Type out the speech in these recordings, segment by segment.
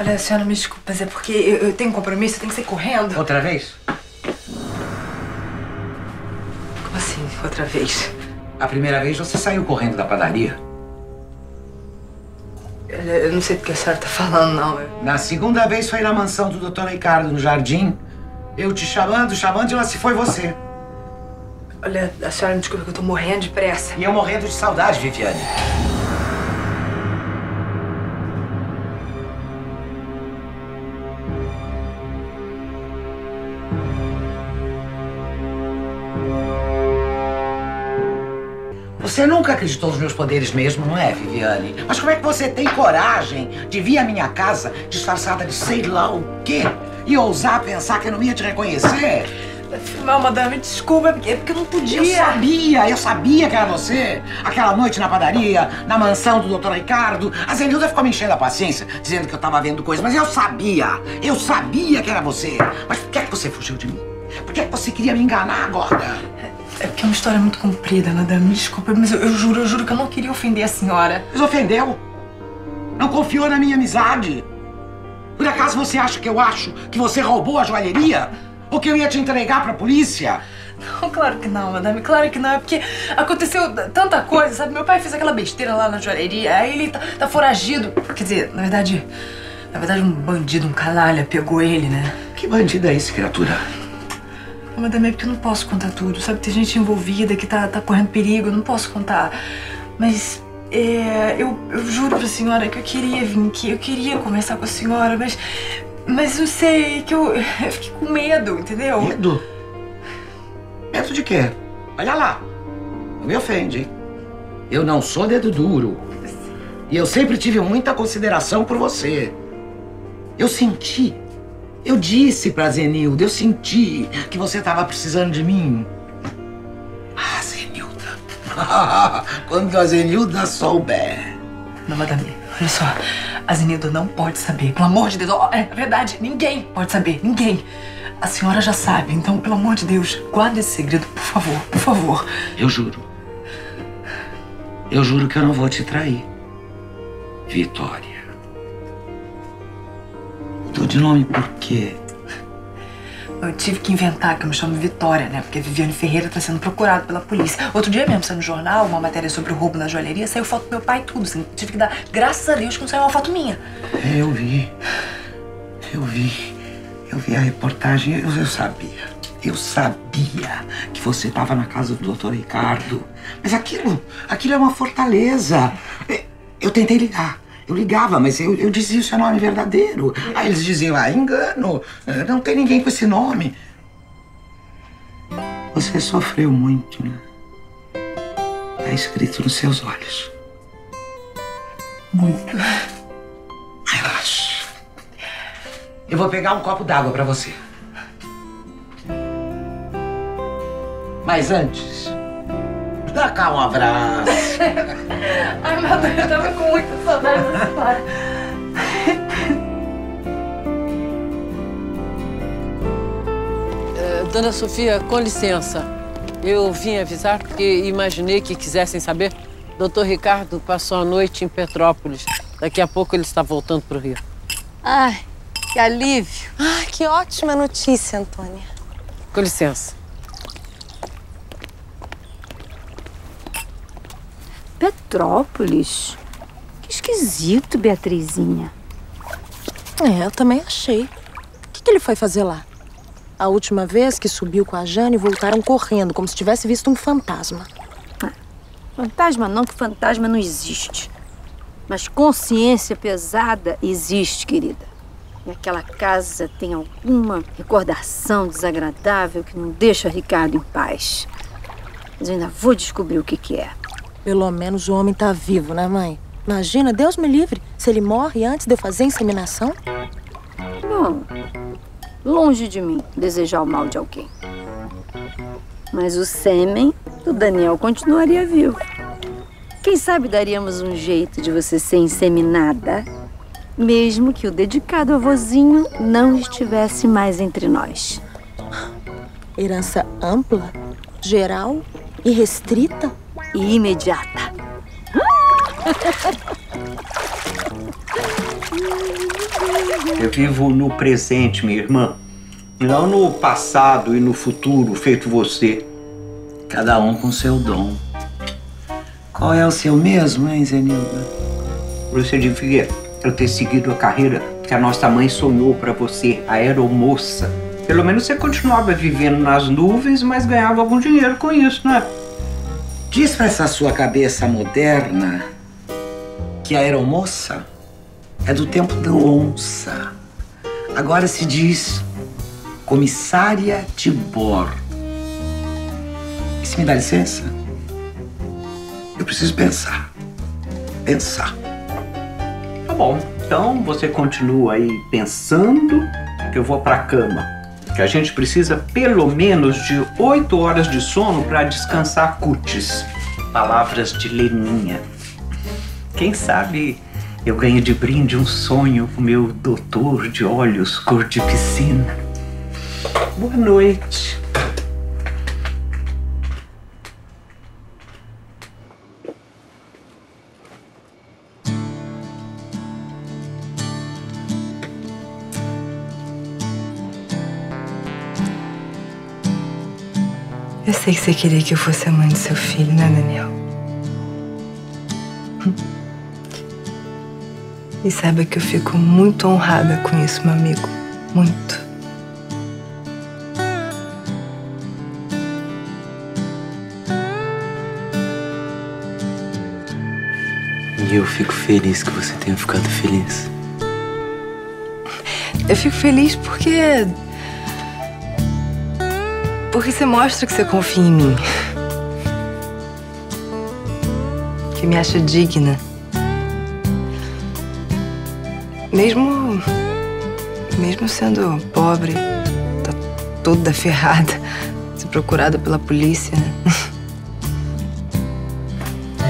Olha, senhora, me desculpa, mas é porque eu, eu tenho um compromisso, eu tenho que sair correndo. Outra vez? Como assim, outra vez? A primeira vez você saiu correndo da padaria. Olha, eu não sei do que a senhora tá falando, não. Eu... Na segunda vez foi na mansão do Dr. Ricardo, no jardim. Eu te chamando, chamando, e lá se foi você. Olha, a senhora me desculpa que eu tô morrendo de pressa. E eu morrendo de saudade, Viviane. Você nunca acreditou nos meus poderes mesmo, não é, Viviane? Mas como é que você tem coragem de vir à minha casa disfarçada de sei lá o quê e ousar pensar que eu não ia te reconhecer? Não, madame, desculpa, é porque, é eu não podia. Eu sabia, eu sabia que era você. Aquela noite na padaria, na mansão do Dr. Ricardo. A Zenilda ficou me enchendo a paciência, dizendo que eu tava vendo coisas, mas eu sabia, eu sabia que era você. Mas por que, é que você fugiu de mim? Por que, é que você queria me enganar agora? É porque é uma história muito comprida, madame. Me desculpa, mas eu, eu juro, eu juro que eu não queria ofender a senhora. Mas ofendeu? Não confiou na minha amizade? Por acaso você acha que eu acho que você roubou a joalheria? Ou que eu ia te entregar pra polícia? Não, claro que não, madame. Claro que não. É porque aconteceu tanta coisa, sabe? Meu pai fez aquela besteira lá na joalheria, aí ele tá, tá foragido. Quer dizer, na verdade... Na verdade, um bandido, um canalha, pegou ele, né? Que bandido é esse, criatura? Madame, é porque eu não posso contar tudo, sabe? Tem gente envolvida que tá, tá correndo perigo, eu não posso contar. Mas é, eu, eu juro pra senhora que eu queria vir aqui, eu queria conversar com a senhora, mas... Mas eu sei que eu, eu fiquei com medo, entendeu? Medo? Medo de quê? Olha lá, não me ofende, hein? Eu não sou dedo duro. E eu sempre tive muita consideração por você. Eu senti eu disse pra Zenilda, eu senti que você estava precisando de mim. Ah, Zenilda. Quando a Zenilda souber. Não, madame, olha só. A Zenilda não pode saber. Pelo amor de Deus. Oh, é verdade, ninguém pode saber. Ninguém. A senhora já sabe, então, pelo amor de Deus, guarde esse segredo, por favor, por favor. Eu juro. Eu juro que eu não vou te trair. Vitória. Mudou de nome por quê? Eu tive que inventar que eu me chamo Vitória, né? Porque Viviane Ferreira tá sendo procurado pela polícia. Outro dia mesmo, saiu no jornal, uma matéria sobre o roubo na joalheria, saiu foto do meu pai e tudo. Assim, tive que dar graças a Deus que não saiu uma foto minha. É, eu vi. Eu vi. Eu vi a reportagem, eu, eu sabia. Eu sabia que você estava na casa do doutor Ricardo. Mas aquilo, aquilo é uma fortaleza. Eu tentei ligar. Eu ligava, mas eu, eu dizia o seu nome verdadeiro. Aí eles diziam, ah, engano, não tem ninguém com esse nome. Você sofreu muito, né? Tá escrito nos seus olhos. Muito. Relaxa. Eu vou pegar um copo d'água pra você. Mas antes, dá cá um abraço. Ai, meu Deus, eu tava com muita saudade da senhora. Dona Sofia, com licença. Eu vim avisar porque imaginei que quisessem saber. Doutor Ricardo passou a noite em Petrópolis. Daqui a pouco ele está voltando para o Rio. Ai, que alívio. Ai, que ótima notícia, Antônia. Com licença. Petrópolis? Que esquisito, Beatrizinha. É, eu também achei. O que, que ele foi fazer lá? A última vez que subiu com a Jane, voltaram correndo, como se tivesse visto um fantasma. Ah, fantasma não, que fantasma não existe. Mas consciência pesada existe, querida. E aquela casa tem alguma recordação desagradável que não deixa Ricardo em paz. Mas eu ainda vou descobrir o que, que é. Pelo menos o homem tá vivo, né, mãe? Imagina, Deus me livre, se ele morre antes de eu fazer a inseminação. Bom, longe de mim desejar o mal de alguém. Mas o sêmen do Daniel continuaria vivo. Quem sabe daríamos um jeito de você ser inseminada, mesmo que o dedicado avôzinho não estivesse mais entre nós. Herança ampla, geral e restrita? E imediata. Eu vivo no presente, minha irmã. Não no passado e no futuro, feito você. Cada um com seu dom. Qual é o seu mesmo, hein, Zenilda? Você devia eu ter seguido a carreira que a nossa mãe sonhou para você, a aeromoça. Pelo menos você continuava vivendo nas nuvens, mas ganhava algum dinheiro com isso, né? Diz pra essa sua cabeça moderna que a aeromoça é do tempo da onça. Agora se diz comissária de bordo. E se me dá licença? Eu preciso pensar. Pensar. Tá bom. Então você continua aí pensando que eu vou pra cama. A gente precisa pelo menos de oito horas de sono para descansar cutis. Palavras de Leninha. Quem sabe eu ganho de brinde um sonho com meu doutor de olhos cor de piscina. Boa noite. Sei que você queria que eu fosse a mãe do seu filho, né, Daniel? E saiba que eu fico muito honrada com isso, meu amigo. Muito. E eu fico feliz que você tenha ficado feliz. Eu fico feliz porque. Porque você mostra que você confia em mim. Que me acha digna. Mesmo. Mesmo sendo pobre, tá toda ferrada, ser procurada pela polícia, né?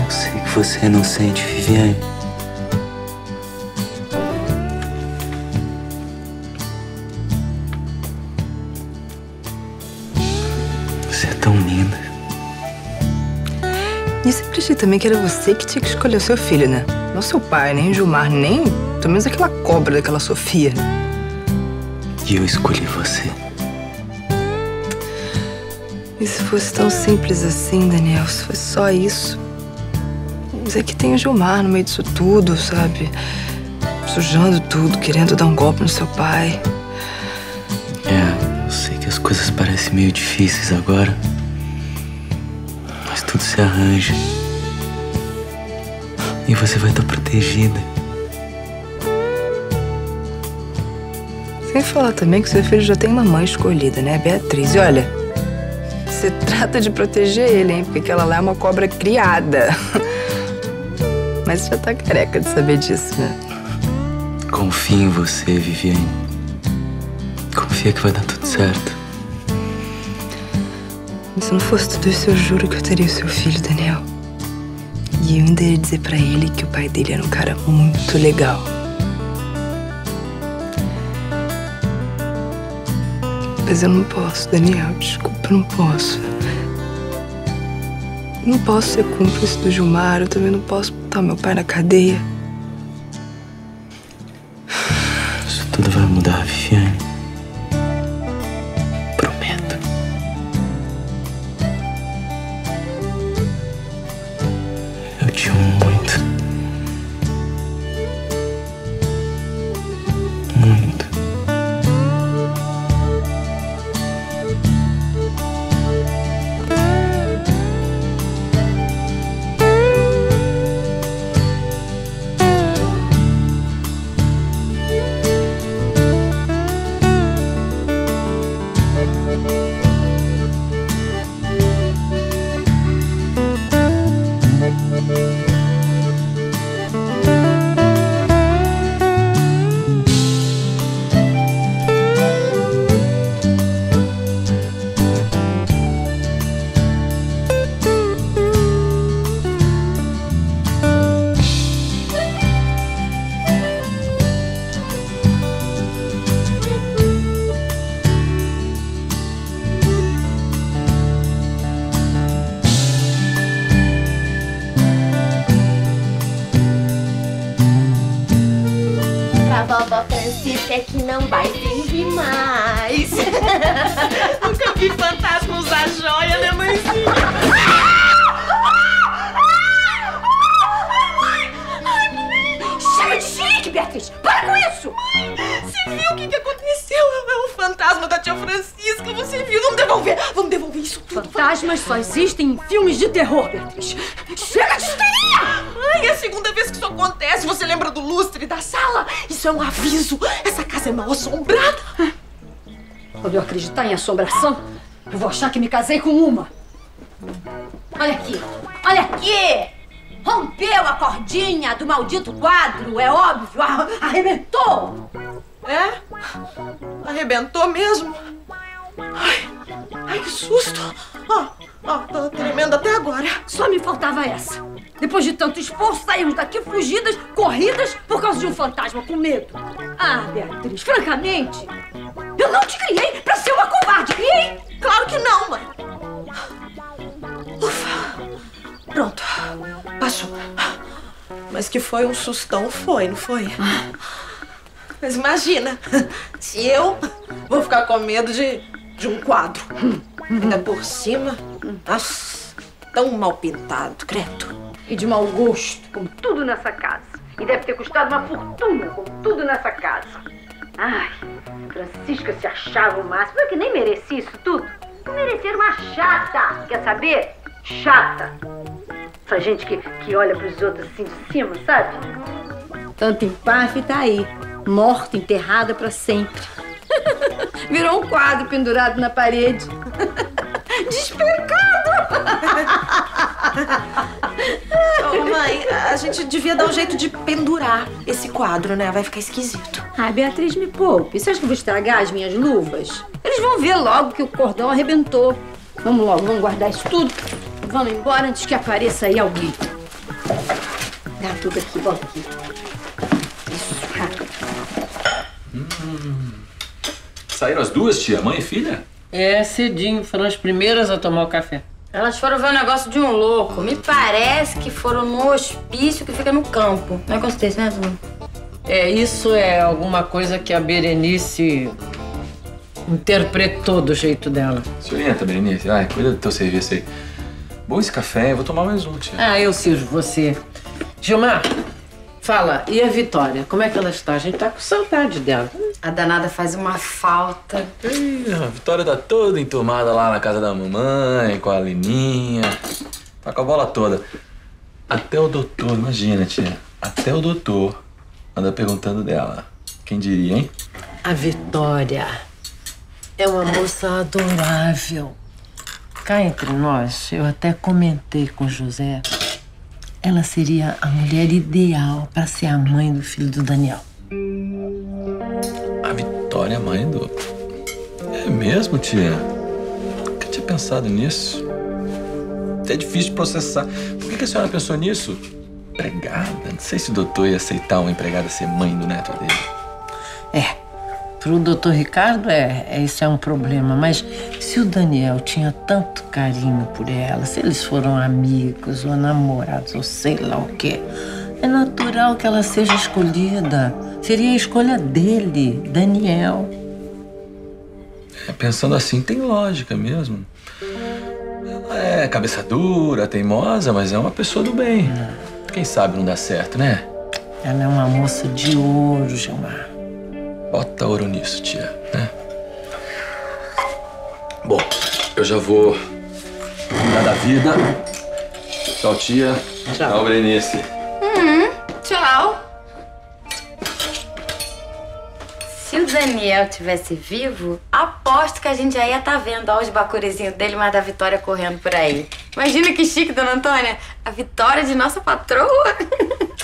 Eu sei que você é inocente, Viviane. Achei também que era você que tinha que escolher o seu filho, né? Não seu pai, nem o Gilmar, nem pelo menos aquela cobra daquela Sofia. E eu escolhi você. E se fosse tão simples assim, Daniel, se fosse só isso. Mas é que tem o Gilmar no meio disso tudo, sabe? Sujando tudo, querendo dar um golpe no seu pai. É, eu sei que as coisas parecem meio difíceis agora. Tudo se arranja. E você vai estar protegida. Sem falar também que seu filho já tem uma mãe escolhida, né? Beatriz. E olha, você trata de proteger ele, hein? Porque aquela lá é uma cobra criada. Mas você já tá careca de saber disso, né? Confia em você, Viviane. Confia que vai dar tudo certo. Se não fosse tudo isso, eu juro que eu teria o seu filho, Daniel. E eu ainda ia dizer pra ele que o pai dele era um cara muito legal. Mas eu não posso, Daniel. Desculpa, eu não posso. Não posso ser cúmplice do Gilmar, eu também não posso botar meu pai na cadeia. Acontece. Você lembra do lustre da sala? Isso é um aviso. Essa casa é mal assombrada. Quando eu acreditar em assombração, eu vou achar que me casei com uma. Olha aqui, olha aqui! Rompeu a cordinha do maldito quadro, é óbvio, ar- arrebentou! É? Arrebentou mesmo? Ai, ai que susto! Ó, ó, tô tremendo até agora. Só me faltava essa. Depois de tanto esforço, saímos daqui fugidas, corridas, por causa de um fantasma com medo. Ah, Beatriz, francamente, eu não te criei pra ser uma covarde, criei? Claro que não, mãe. Ufa. Pronto. Passou. Mas que foi um sustão, foi, não foi? Mas imagina, se eu vou ficar com medo de, de um quadro. Ainda por cima, nossa, tão mal pintado, credo. E de mau gosto, como tudo nessa casa. E deve ter custado uma fortuna, como tudo nessa casa. Ai, Francisca se achava o máximo. Eu que nem merecia isso tudo. Eu merecia uma chata. Quer saber? Chata. Essa gente que, que olha pros outros assim de cima, sabe? Tanto empáfia tá aí. Morta, enterrada pra sempre. Virou um quadro pendurado na parede. Ô, mãe, a gente devia dar um jeito de pendurar esse quadro, né? Vai ficar esquisito. Ai, Beatriz, me poupe. Você acha que eu vou estragar as minhas luvas? Eles vão ver logo que o cordão arrebentou. Vamos logo, vamos guardar isso tudo. Vamos embora antes que apareça aí alguém. Dá tudo aqui, bota aqui. Isso, rápido. Saíram as duas, tia? Mãe e filha? É, cedinho. Foram as primeiras a tomar o café. Elas foram ver um negócio de um louco. Me parece que foram no hospício que fica no campo. Não é desse, né, Zuma? É, isso é alguma coisa que a Berenice interpretou do jeito dela. Se orienta, Berenice. Ai, cuida do teu serviço aí. Bom esse café, eu vou tomar mais um, tia. Ah, eu sirvo você. Gilmar, fala, e a Vitória? Como é que ela está? A gente tá com saudade dela. A danada faz uma falta. Ih, a Vitória tá toda enturmada lá na casa da mamãe, com a Lininha. Tá com a bola toda. Até o doutor, imagina, tia. Até o doutor anda perguntando dela. Quem diria, hein? A Vitória é uma moça adorável. Cá entre nós, eu até comentei com o José. Ela seria a mulher ideal para ser a mãe do filho do Daniel. A Vitória é mãe do. É mesmo, tia? Nunca tinha pensado nisso. Até é difícil de processar. Por que que a senhora pensou nisso? Empregada? Não sei se o doutor ia aceitar uma empregada ser mãe do neto dele. É, pro doutor Ricardo é, é, isso é um problema, mas se o Daniel tinha tanto carinho por ela, se eles foram amigos ou namorados ou sei lá o quê, é natural que ela seja escolhida. Seria a escolha dele, Daniel. É, pensando assim, tem lógica mesmo. Ela é cabeça dura, teimosa, mas é uma pessoa do bem. Quem sabe não dá certo, né? Ela é uma moça de ouro, Gilmar. Bota ouro nisso, tia, né? Eu já vou cuidar da vida. Tchau, tia. Tchau. Tchau, Berenice. Tchau. Se o Daniel tivesse vivo, aposto que a gente já ia estar vendo ó, os bacurizinhos dele, mas da Vitória correndo por aí. Imagina que chique, dona Antônia. A Vitória de nossa patroa.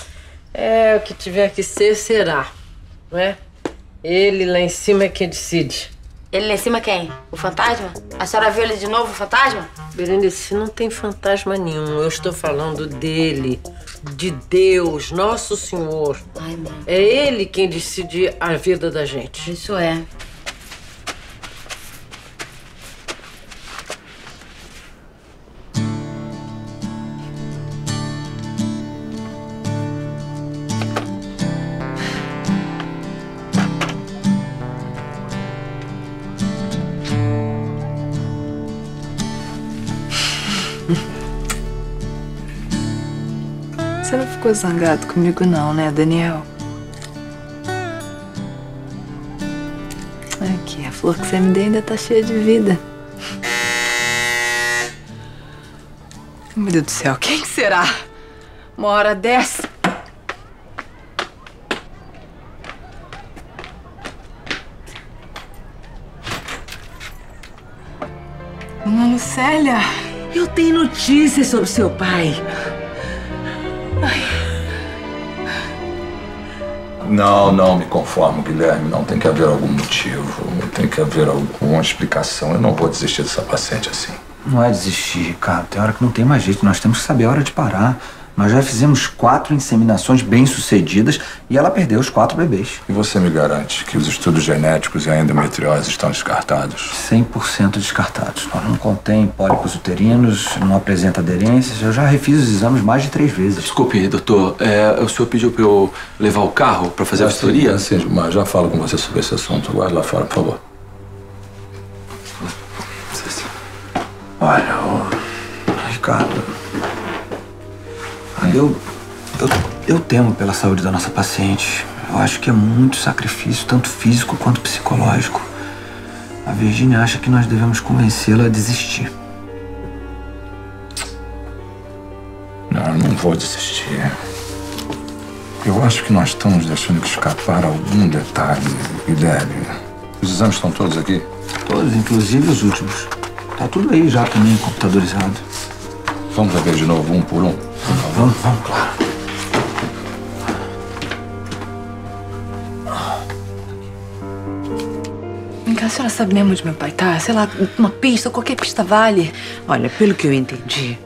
É, o que tiver que ser, será. Não é? Ele lá em cima é quem decide. Ele lá em cima quem? O fantasma? A senhora viu ele de novo, o fantasma? Berenice, não tem fantasma nenhum. Eu estou falando dele, de Deus, Nosso Senhor. Ai, mãe. É ele quem decide a vida da gente. Isso é. Você não ficou zangado comigo não, né, Daniel? Aqui, a flor que você me deu ainda tá cheia de vida. Meu Deus do céu, quem que será? Uma hora dessa. Dona. Eu tenho notícias sobre seu pai. Não, não me conformo, Guilherme. Não tem que haver algum motivo. Tem que haver alguma explicação. Eu não vou desistir dessa paciente assim. Não é desistir, Ricardo. Tem hora que não tem mais jeito. Nós temos que saber a hora de parar. Nós já fizemos quatro inseminações bem-sucedidas e ela perdeu os quatro bebês. E você me garante que os estudos genéticos e a endometriose estão descartados? 100% descartados. Nós não contém pólipos uterinos, não apresenta aderências. Eu já refiz os exames mais de três vezes. Desculpe, doutor. É, o senhor pediu pra eu levar o carro pra fazer a vistoria? Sim, sim, mas já falo com você sobre esse assunto. Guarde lá fora, por favor. Olha, ô, Ricardo. Eu, eu, eu temo pela saúde da nossa paciente. Eu acho que é muito sacrifício, tanto físico quanto psicológico. A Virginia acha que nós devemos convencê-la a desistir. Não, eu não vou desistir. Eu acho que nós estamos deixando escapar algum detalhe, Guilherme. Os exames estão todos aqui? Todos, inclusive os últimos. Tá tudo aí já também computadorizado. Vamos ver de novo, um por um? Vamos, vamos, claro. Vem cá, a senhora sabe mesmo onde meu pai tá? Sei lá, uma pista, qualquer pista vale. Olha, pelo que eu entendi,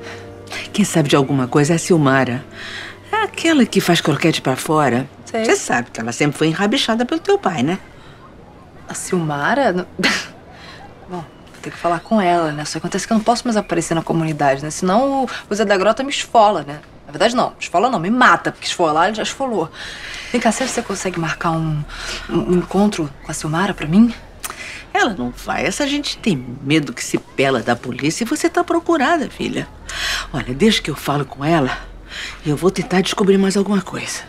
quem sabe de alguma coisa é a Silmara. É aquela que faz croquete pra fora. Sei. Você sabe que ela sempre foi enrabixada pelo teu pai, né? A Silmara? Ter que falar com ela, né? Só acontece que eu não posso mais aparecer na comunidade, né? Senão o, Zé da Grota me esfola, né? Na verdade, não. Esfola não, me mata, porque esfolar ele já esfolou. Vem cá, você consegue marcar um, um encontro com a Silmara pra mim? Ela não vai. Essa gente tem medo que se pela da polícia e você tá procurada, filha. Olha, desde que eu falo com ela, eu vou tentar descobrir mais alguma coisa.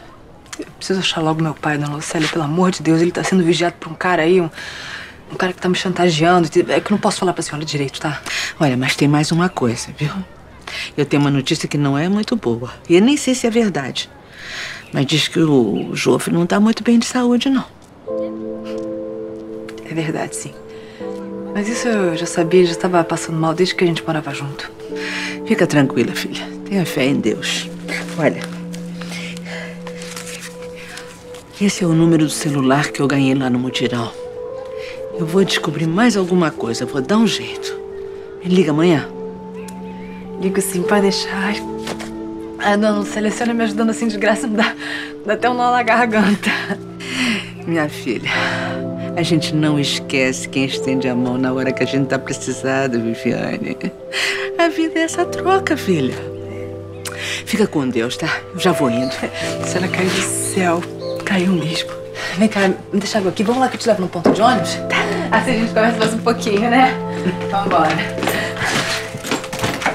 Eu preciso achar logo meu pai, dona Lucélia, pelo amor de Deus. Ele tá sendo vigiado por um cara aí, um, um cara que tá me chantageando. É que não posso falar pra senhora direito, tá? Olha, mas tem mais uma coisa, viu? Eu tenho uma notícia que não é muito boa. E eu nem sei se é verdade. Mas diz que o Jofre não tá muito bem de saúde, não. É verdade, sim. Mas isso eu já sabia, já estava passando mal desde que a gente morava junto. Fica tranquila, filha. Tenha fé em Deus. Olha. Esse é o número do celular que eu ganhei lá no mutirão. Eu vou descobrir mais alguma coisa, vou dar um jeito. Me liga amanhã. Ligo sim, pode deixar. Ai, A dona Lucélia, a senhora me ajudando assim de graça, me dá, dá até um nó na garganta. Minha filha, a gente não esquece quem estende a mão na hora que a gente tá precisado, Viviane. A vida é essa troca, filha. Fica com Deus, tá? Eu já vou indo. A senhora caiu do céu. Caiu mesmo. Vem cá, me deixa água aqui. Vamos lá que eu te levo no ponto de ônibus? Assim a gente conversa mais um pouquinho, né? Vambora.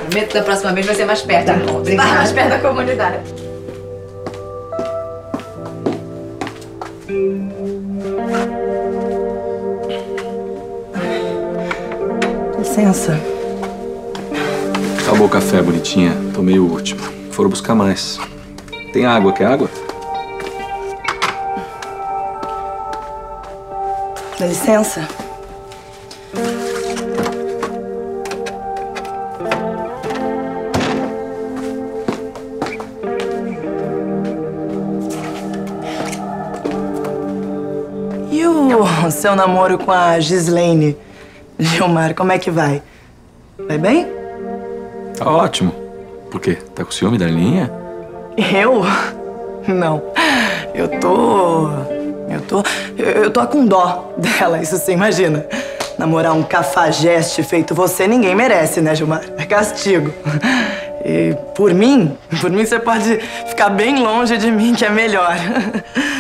Prometo que da próxima vez vai ser mais perto. Tá, obrigada. mais perto da comunidade. Licença. Acabou o café, bonitinha. Tomei o último. Foram buscar mais. Tem água, quer água? Dá licença. E o seu namoro com a Gislaine? Gilmar, como é que vai? Vai bem? Tá ótimo. Por quê? Tá com ciúme da linha? Eu? Não. Eu tô. Eu tô. Eu tô com dó dela, isso você imagina. Namorar um cafajeste feito você ninguém merece, né, Gilmar? É castigo. E por mim, por mim você pode ficar bem longe de mim, que é melhor.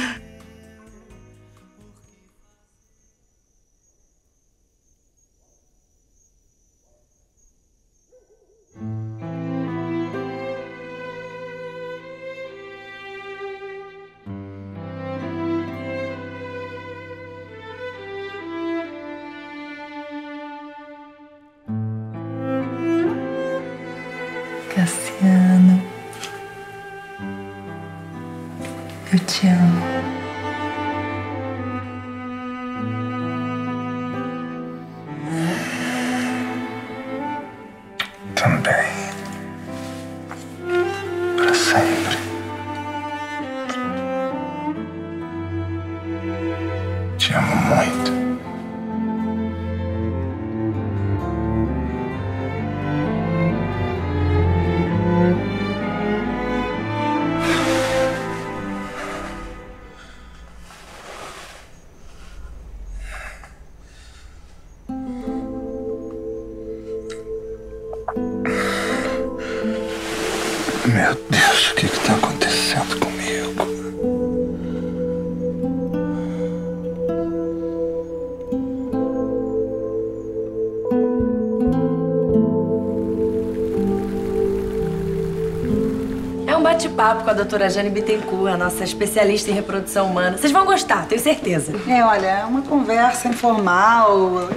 doutora Jane Bittencourt, a nossa especialista em reprodução humana. Vocês vão gostar, tenho certeza. É, olha, é uma conversa informal.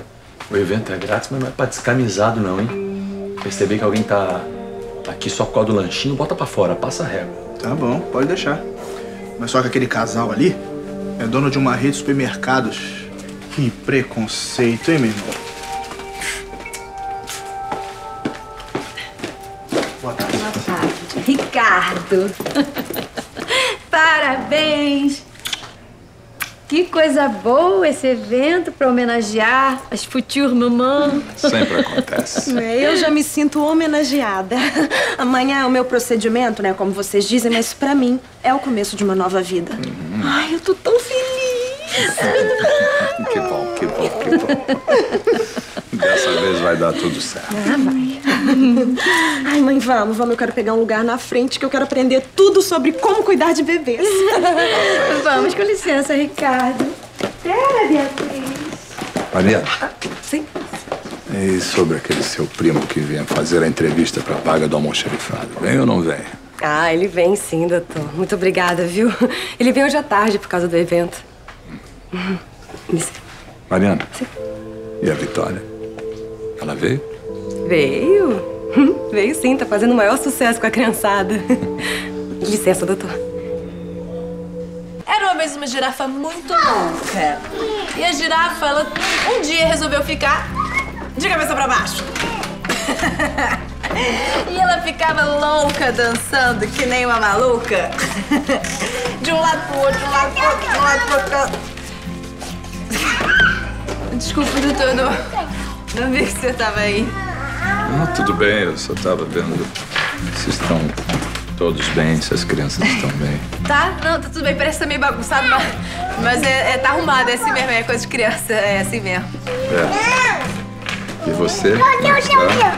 O evento é grátis, mas não é pra descamisado não, hein? Perceber que alguém tá aqui só por causa do lanchinho, bota pra fora, passa a régua. Tá bom, pode deixar. Mas só que aquele casal ali é dono de uma rede de supermercados. Que preconceito, hein, meu irmão? Ricardo. Parabéns. Que coisa boa esse evento para homenagear as future mamães. Sempre acontece. É, Eu já me sinto homenageada. Amanhã é o meu procedimento, né? Como vocês dizem, mas pra mim é o começo de uma nova vida. Ai, eu tô tão feliz. Que bom, que bom, que bom. Dessa vez vai dar tudo certo. Ah, vai. Ai, mãe, vamos, vamos. Eu quero pegar um lugar na frente que eu quero aprender tudo sobre como cuidar de bebês. Vamos, com licença, Ricardo. Pera, Beatriz. Mariana. Sim. E sobre aquele seu primo que vinha fazer a entrevista pra vaga do almoxarifado? Vem ou não vem? Ah, ele vem sim, doutor. Muito obrigada, viu? Ele veio hoje à tarde por causa do evento. Mariana. E a Vitória? Ela veio? Veio? Veio sim, tá fazendo o maior sucesso com a criançada. Licença, doutor. Era uma vez uma girafa muito louca. E a girafa, ela um dia resolveu ficar de cabeça pra baixo. e ela ficava louca dançando, que nem uma maluca. De um lado pro outro, de um lado pro outro, de um lado pro outro. Desculpa, doutor, não, não vi que você tava aí. Ah, tudo bem, eu só tava vendo se estão todos bem, se as crianças estão bem. Tá? Não, tá tudo bem. Parece que tá meio bagunçado, mas, mas é, é- tá arrumado. É assim mesmo, é coisa de criança. É assim mesmo. É. E você? É tá?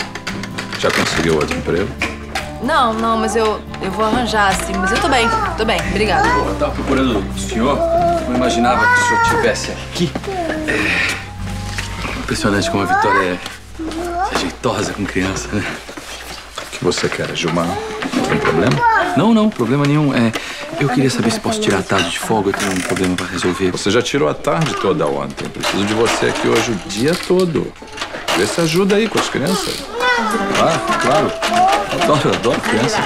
Já conseguiu outro emprego? Não, não, mas eu, eu vou arranjar assim. Mas eu tô bem, tô bem. Obrigada. Eu tava procurando o senhor, não imaginava que o senhor estivesse aqui. É impressionante como a Vitória é jeitosa com criança, né? O que você quer, Gilmar? Tem problema? Não, não, problema nenhum. É, eu queria saber se posso tirar a tarde de folga, eu tenho um problema pra resolver. Você já tirou a tarde toda ontem. Preciso de você aqui hoje o dia todo. Vê se ajuda aí com as crianças. Ah, claro. Adoro, adoro criança.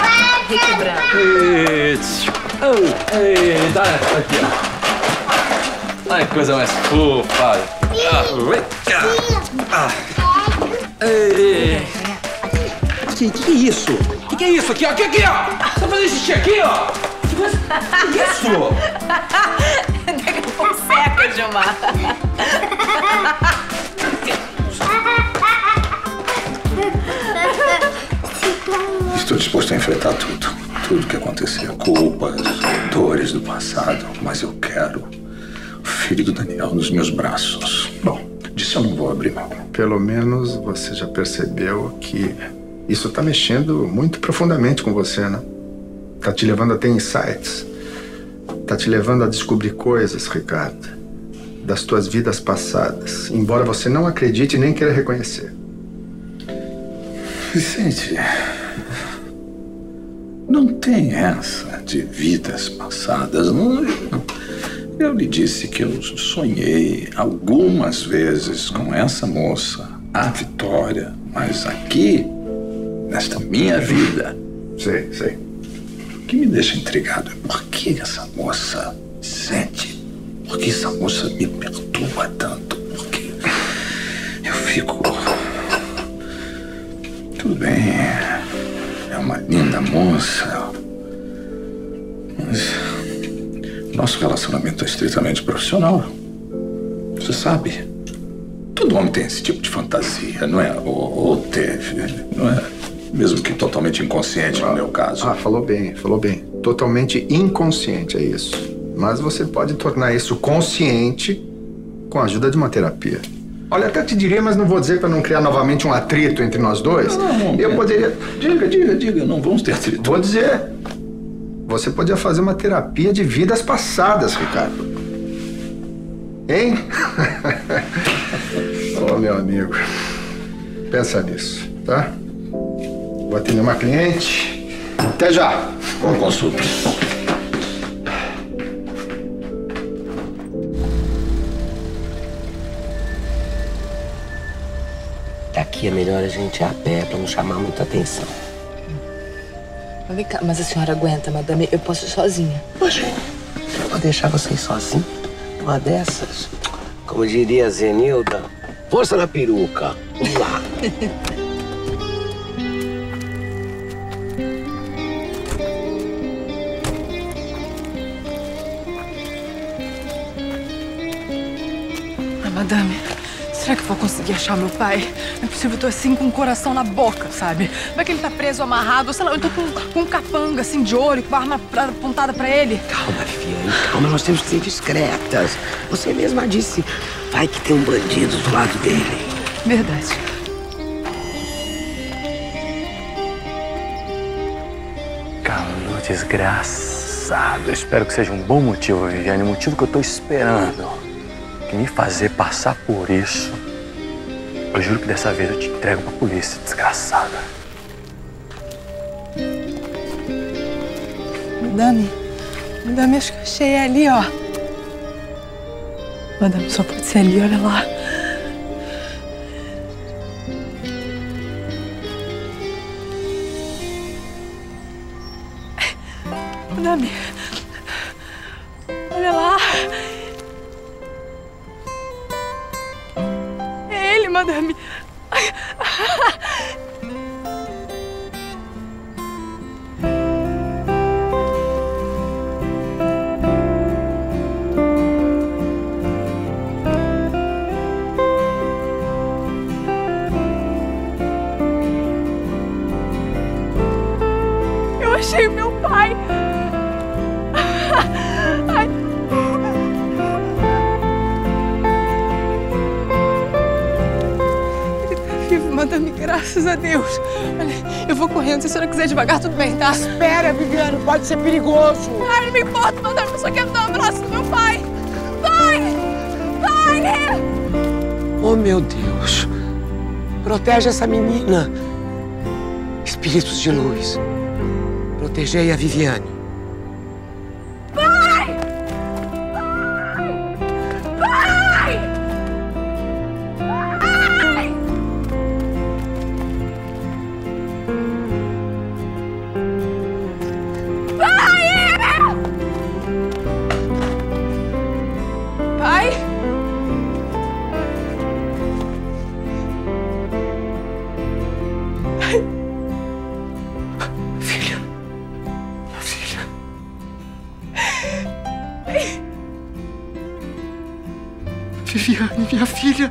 It's... Oh, ei, dá aqui, ó. Ai, coisa mais fofa. Ah. Ah. Ei, Que, que é isso? Que que é isso aqui, ó? Aqui, aqui, ó! Você tá fazendo xixi aqui, ó? Que isso? Daqui a pouco seca, Gilmar. Estou disposto a enfrentar tudo. Tudo que acontecer. Culpas, dores do passado. Mas eu quero o filho do Daniel nos meus braços. Bom, eu não vou abrir mão. Pelo menos você já percebeu que isso tá mexendo muito profundamente com você, né? Tá te levando a ter insights. Tá te levando a descobrir coisas, Ricardo, das tuas vidas passadas, embora você não acredite nem queira reconhecer. Vicente, não tem essa de vidas passadas. Não, eu lhe disse que eu sonhei algumas vezes com essa moça, a Vitória, mas aqui nesta minha vida. Sei, sei. O que me deixa intrigado é por que essa moça sente. Por que essa moça me perturba tanto? Por que eu fico. Tudo bem. É uma linda moça. Nosso relacionamento é estritamente profissional. Você sabe. Todo homem tem esse tipo de fantasia, não é? Ou, ou teve, não é? Mesmo que totalmente inconsciente no meu caso. Ah, falou bem, falou bem. Totalmente inconsciente, é isso. Mas você pode tornar isso consciente com a ajuda de uma terapia. Olha, até te diria, mas não vou dizer para não criar novamente um atrito entre nós dois. Não, não, eu não. poderia. Diga, diga, diga, não vamos ter atrito. Vou dizer. Você podia fazer uma terapia de vidas passadas, Ricardo. Hein? Ô, meu amigo. Pensa nisso, tá? Vou atender uma cliente. Até já. Boa consulta. Daqui é melhor a gente ir a pé pra não chamar muita atenção. Mas vem cá, mas a senhora aguenta, madame? Eu posso ir sozinha. Poxa, eu vou deixar vocês sozinhos? Uma dessas? Como diria a Zenilda, força na peruca. Vamos lá. conseguir achar meu pai? Não é possível, eu tô assim com o coração na boca, sabe? Vai que ele tá preso, amarrado, sei lá, eu tô com, com um capanga assim de ouro, com a arma pra- apontada pra ele. Calma, Viviane, calma, nós temos que ser discretas. Você mesma disse, vai que tem um bandido do lado dele. Verdade. Calor desgraçado. Eu espero que seja um bom motivo, Viviane. Um motivo que eu tô esperando. Que me fazer passar por isso. Eu juro que dessa vez eu te entrego pra polícia, desgraçada. Madame, madame, acho que eu achei ali, ó. Madame, só pode ser ali, olha lá. Madame, madame, graças a Deus. Olha, eu vou correndo. Se a senhora quiser devagar, tudo bem, tá? Espera, Viviane, pode ser perigoso. Ai, não me importa, madame, eu só quero dar um abraço do meu pai. Pai! Pai! Oh, meu Deus. Protege essa menina. Espíritos de luz. Protegei a Viviane. Viviane, minha filha.